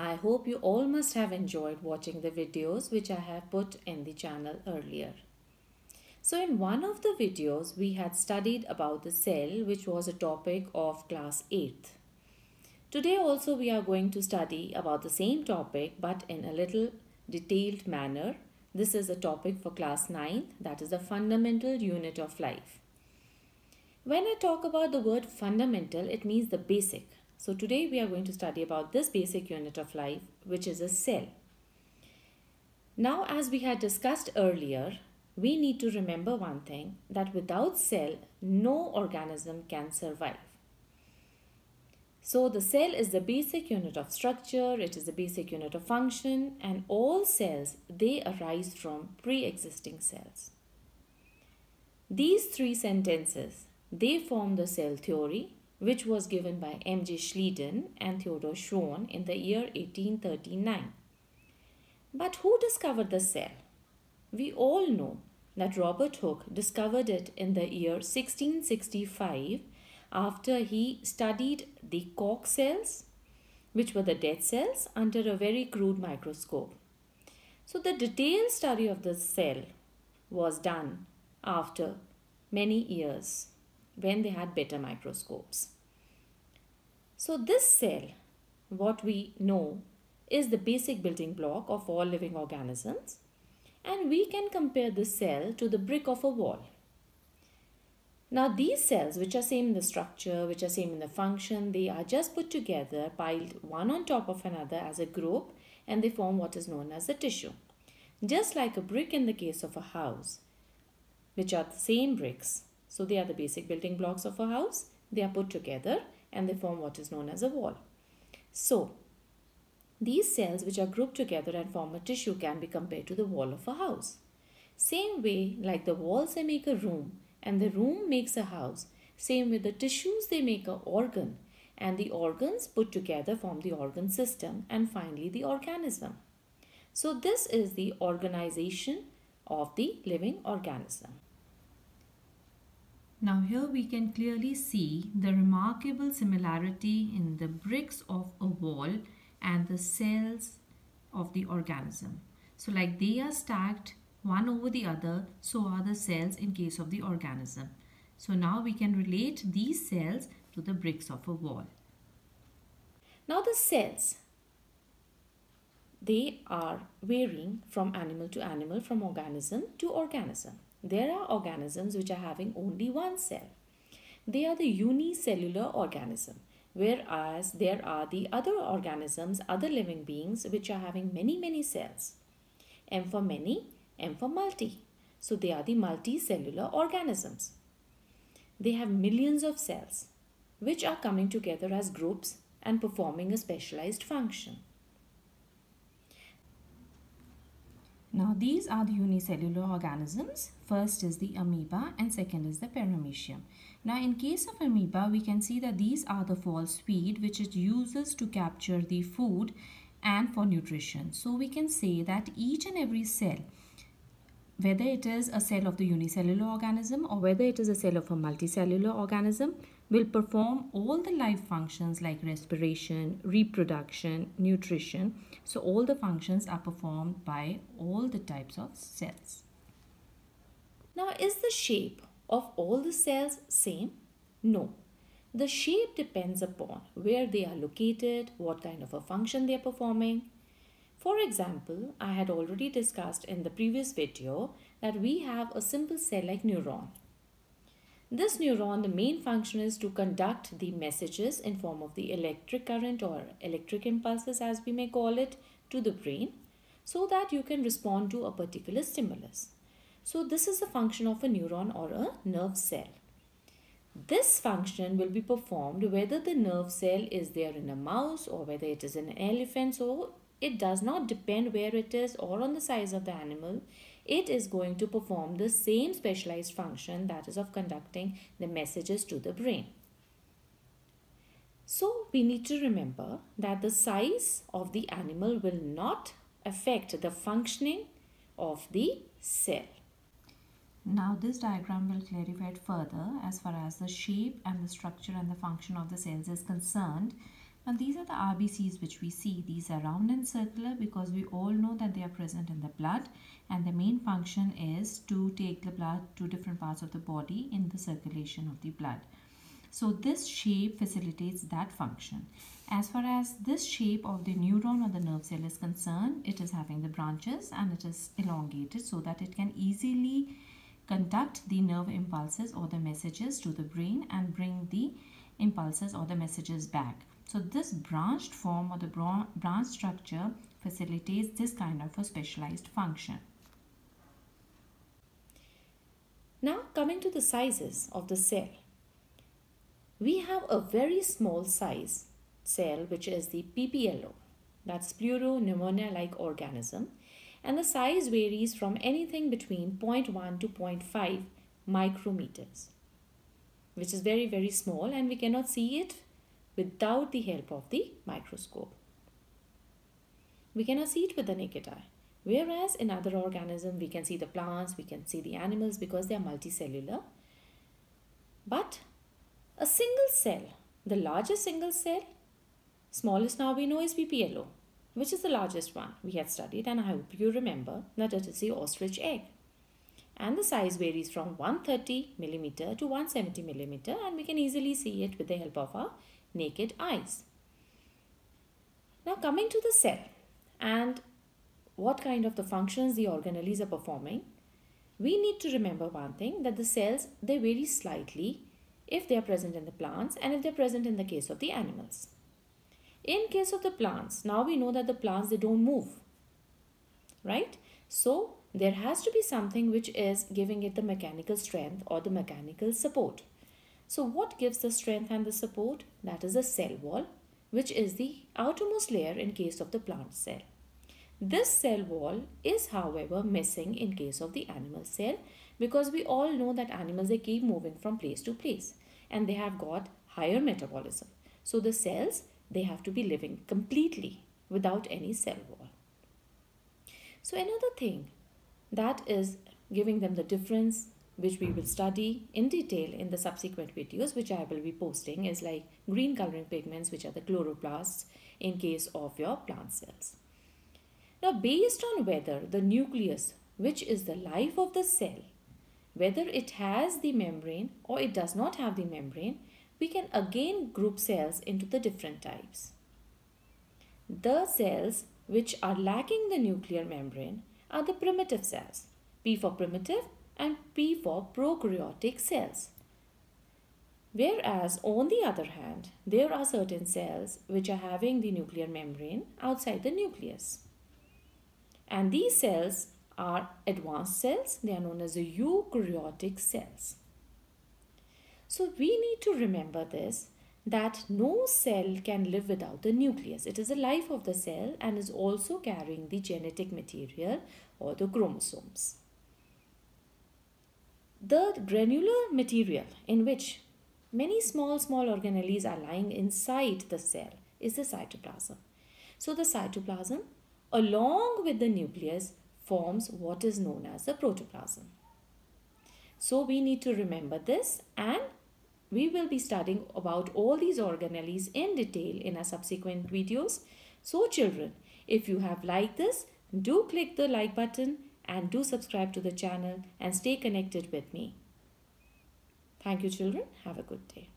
I hope you all must have enjoyed watching the videos which I have put in the channel earlier. So in one of the videos we had studied about the cell which was a topic of class 8th. Today also we are going to study about the same topic but in a little detailed manner. This is a topic for class 9 that is the fundamental unit of life. When I talk about the word fundamental it means the basic so today we are going to study about this basic unit of life which is a cell. Now as we had discussed earlier, we need to remember one thing that without cell no organism can survive. So the cell is the basic unit of structure, it is the basic unit of function and all cells they arise from pre-existing cells. These three sentences they form the cell theory which was given by M.J. Schleiden and Theodor Schwann in the year 1839. But who discovered the cell? We all know that Robert Hooke discovered it in the year 1665 after he studied the cork cells, which were the dead cells, under a very crude microscope. So the detailed study of the cell was done after many years when they had better microscopes. So this cell, what we know, is the basic building block of all living organisms and we can compare the cell to the brick of a wall. Now these cells which are same in the structure, which are same in the function, they are just put together, piled one on top of another as a group and they form what is known as a tissue. Just like a brick in the case of a house, which are the same bricks so they are the basic building blocks of a house. They are put together and they form what is known as a wall. So these cells which are grouped together and form a tissue can be compared to the wall of a house. Same way like the walls they make a room and the room makes a house. Same with the tissues they make an organ and the organs put together form the organ system and finally the organism. So this is the organization of the living organism. Now here we can clearly see the remarkable similarity in the bricks of a wall and the cells of the organism. So like they are stacked one over the other, so are the cells in case of the organism. So now we can relate these cells to the bricks of a wall. Now the cells, they are varying from animal to animal, from organism to organism. There are organisms which are having only one cell. They are the unicellular organism whereas there are the other organisms, other living beings which are having many many cells. M for many, M for multi. So they are the multicellular organisms. They have millions of cells which are coming together as groups and performing a specialized function. Now these are the unicellular organisms. First is the amoeba and second is the paramecium. Now in case of amoeba we can see that these are the false feed which it uses to capture the food and for nutrition. So we can say that each and every cell whether it is a cell of the unicellular organism or whether it is a cell of a multicellular organism will perform all the life functions like respiration, reproduction, nutrition. So all the functions are performed by all the types of cells. Now is the shape of all the cells same? No. The shape depends upon where they are located, what kind of a function they are performing, for example, I had already discussed in the previous video that we have a simple cell like neuron. This neuron, the main function is to conduct the messages in form of the electric current or electric impulses as we may call it to the brain so that you can respond to a particular stimulus. So this is the function of a neuron or a nerve cell. This function will be performed whether the nerve cell is there in a mouse or whether it is in an elephant. So it does not depend where it is or on the size of the animal. It is going to perform the same specialized function that is of conducting the messages to the brain. So we need to remember that the size of the animal will not affect the functioning of the cell. Now this diagram will clarify it further as far as the shape and the structure and the function of the cells is concerned Now these are the RBCs which we see. These are round and circular because we all know that they are present in the blood and the main function is to take the blood to different parts of the body in the circulation of the blood. So this shape facilitates that function. As far as this shape of the neuron or the nerve cell is concerned, it is having the branches and it is elongated so that it can easily conduct the nerve impulses or the messages to the brain and bring the impulses or the messages back. So this branched form or the branch structure facilitates this kind of a specialized function. Now coming to the sizes of the cell. We have a very small size cell which is the PPLO. That's pleuropneumonia-like organism and the size varies from anything between 0.1 to 0.5 micrometers which is very very small and we cannot see it without the help of the microscope. We cannot see it with the naked eye. Whereas in other organisms, we can see the plants, we can see the animals because they are multicellular. But a single cell, the largest single cell, smallest now we know is PPLO, which is the largest one we had studied and I hope you remember that it is the ostrich egg. And the size varies from 130 millimeter to 170 millimeter and we can easily see it with the help of our naked eyes. Now coming to the cell and what kind of the functions the organelles are performing, we need to remember one thing that the cells they vary slightly if they are present in the plants and if they are present in the case of the animals. In case of the plants, now we know that the plants they don't move, right? So there has to be something which is giving it the mechanical strength or the mechanical support. So what gives the strength and the support? That is the cell wall, which is the outermost layer in case of the plant cell. This cell wall is however missing in case of the animal cell because we all know that animals they keep moving from place to place and they have got higher metabolism. So the cells they have to be living completely without any cell wall. So another thing that is giving them the difference which we will study in detail in the subsequent videos which I will be posting is like green coloring pigments which are the chloroplasts in case of your plant cells. Now based on whether the nucleus which is the life of the cell whether it has the membrane or it does not have the membrane we can again group cells into the different types. The cells which are lacking the nuclear membrane are the primitive cells. P for primitive and P for prokaryotic cells. Whereas on the other hand, there are certain cells which are having the nuclear membrane outside the nucleus. And these cells are advanced cells. They are known as the eukaryotic cells. So we need to remember this that no cell can live without the nucleus. It is the life of the cell and is also carrying the genetic material or the chromosomes. The granular material in which many small, small organelles are lying inside the cell is the cytoplasm. So the cytoplasm along with the nucleus forms what is known as the protoplasm. So we need to remember this and we will be studying about all these organelles in detail in our subsequent videos. So children, if you have liked this, do click the like button and do subscribe to the channel and stay connected with me. Thank you children. Have a good day.